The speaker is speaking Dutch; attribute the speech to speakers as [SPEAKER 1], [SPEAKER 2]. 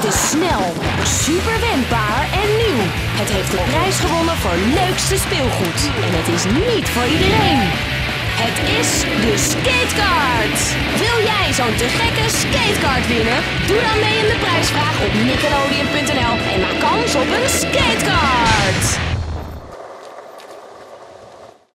[SPEAKER 1] Het is snel, super wendbaar en nieuw. Het heeft de prijs gewonnen voor leukste speelgoed. En het is niet voor iedereen. Het is de Skatecard. Wil jij zo'n te gekke skatecard winnen? Doe dan mee in de prijsvraag op nickelodeon.nl en maak kans op een skatecard.